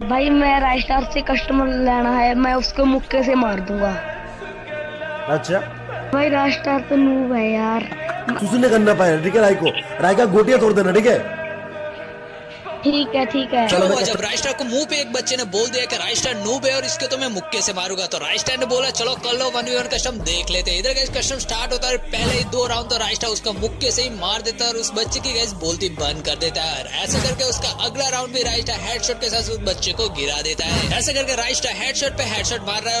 भाई मैं राजस्टार से कस्टमर लेना है मैं उसको मुक्के से मार दूँगा। अच्छा। भाई राजस्टार तो नूब है यार। नहीं करना पाया ठीक है राय को? राय का गोटिया तोड़ देना ठीक है? ठीक है ठीक है। चलो हुआ जब राइस्टार को मुँह पे एक बच्चे ने बोल दिया कि राइस्टार नूब है और इसके तो मैं मुक्के से मारूँगा तो राइस्टार ने बोला चलो कर लो वन वन कस्टम देख लेते हैं। इधर गैस कस्टम स्टार्ट होता है पहले ही दो राउंड तो राइस्टार उसका मुक्के से ही मार देता है और उस बच्चे की गैस बोलती बंद कर देता है। और ऐसा करके उसका अगला राउंड भी राइस्टार हेडशॉट के साथ उस बच्चे को गिरा देता है। ऐसा करके राइस्टार हेडशॉट पे हेडशॉट मार रहा है